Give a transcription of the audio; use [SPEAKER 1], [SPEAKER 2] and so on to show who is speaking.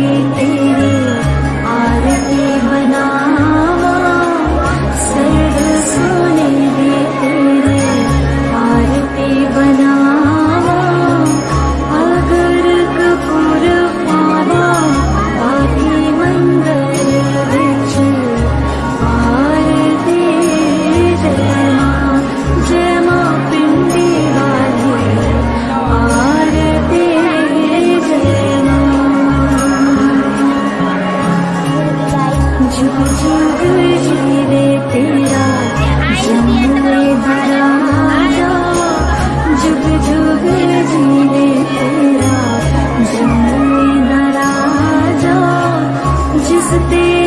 [SPEAKER 1] You. रास्ते